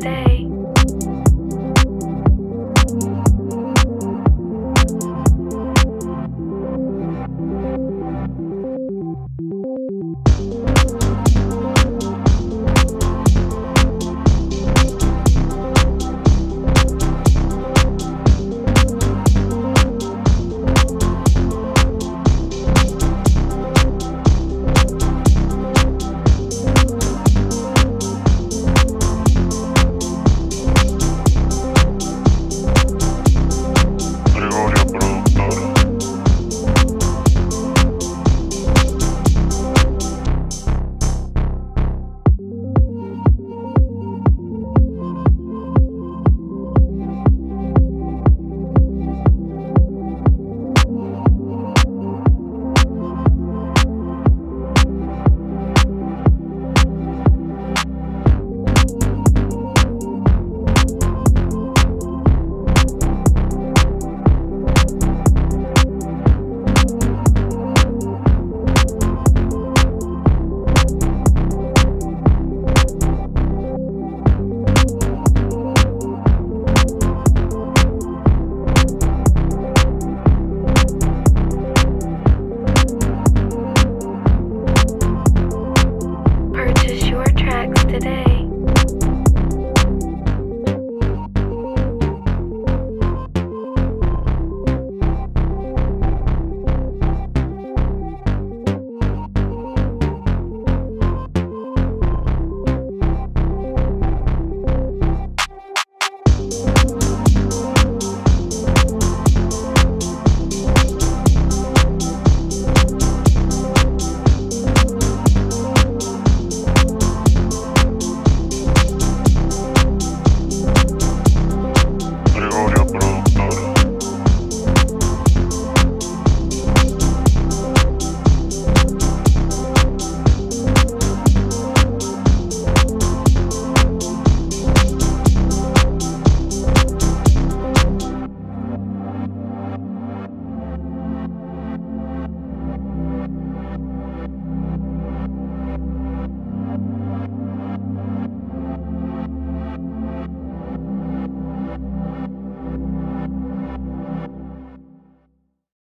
today.